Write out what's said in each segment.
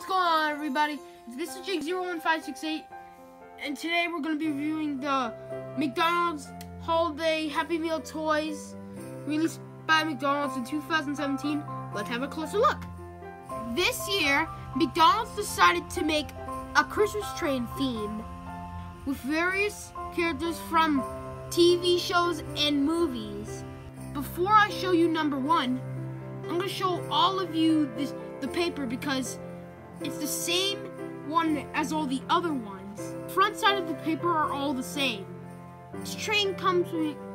what's going on, everybody? This is Jake01568, and today we're going to be reviewing the McDonald's Holiday Happy Meal toys released by McDonald's in 2017. Let's have a closer look. This year, McDonald's decided to make a Christmas train theme with various characters from TV shows and movies. Before I show you number one, I'm going to show all of you this the paper because it's the same one as all the other ones. Front side of the paper are all the same. This train comes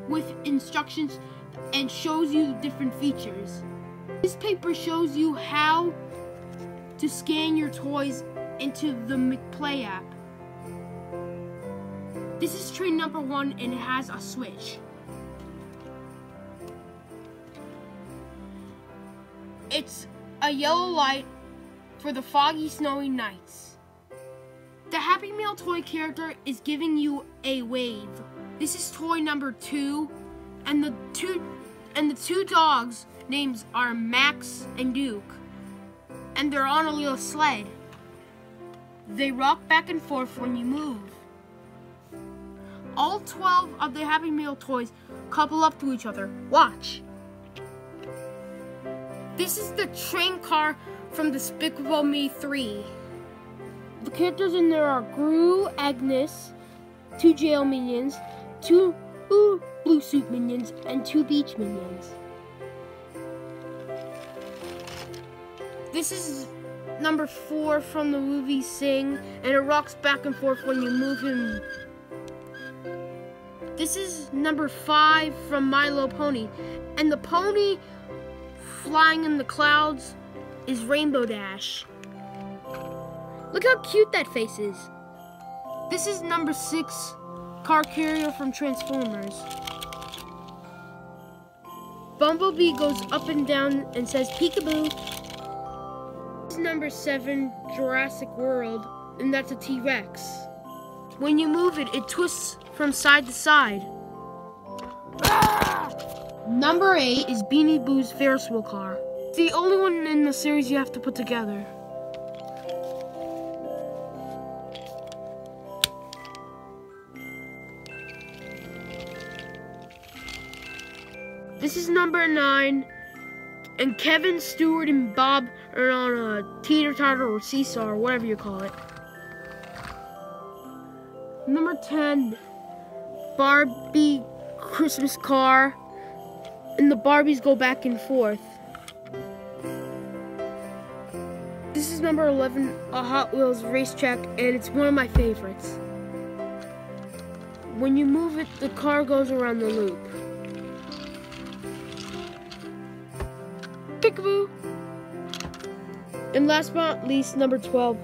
with instructions and shows you different features. This paper shows you how to scan your toys into the McPlay app. This is train number one and it has a switch. It's a yellow light for the foggy, snowy nights. The Happy Meal toy character is giving you a wave. This is toy number two, and the two and the two dogs' names are Max and Duke, and they're on a little sled. They rock back and forth when you move. All 12 of the Happy Meal toys couple up to each other. Watch. This is the train car from Despicable Me 3. The characters in there are Gru, Agnes, two jail minions, two blue suit minions, and two beach minions. This is number four from the movie Sing, and it rocks back and forth when you move him. This is number five from My Little Pony, and the pony flying in the clouds is Rainbow Dash. Look how cute that face is. This is number six car carrier from Transformers. Bumblebee goes up and down and says peekaboo. This is number seven Jurassic World, and that's a T-Rex. When you move it, it twists from side to side. Number 8 is Beanie Boo's Ferris wheel car. It's the only one in the series you have to put together. This is number 9, and Kevin, Stewart, and Bob are on a teeter-totter or uh, seesaw or whatever you call it. Number 10, Barbie Christmas car and the Barbies go back and forth. This is number 11, a Hot Wheels racetrack, and it's one of my favorites. When you move it, the car goes around the loop. Peekaboo! And last but not least, number 12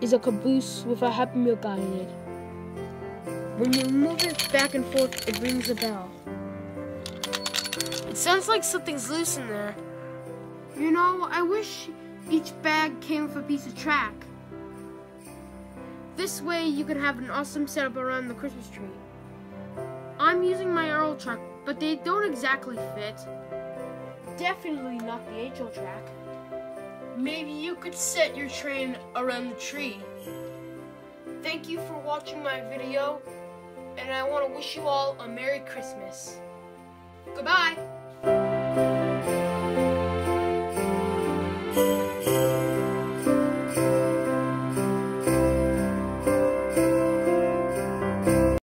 is a caboose with a Happy Meal guy in it. When you move it back and forth, it rings a bell. It sounds like something's loose in there. You know, I wish each bag came with a piece of track. This way you can have an awesome setup around the Christmas tree. I'm using my Ertl truck, but they don't exactly fit. Definitely not the HL track. Maybe you could set your train around the tree. Thank you for watching my video, and I want to wish you all a Merry Christmas. Goodbye!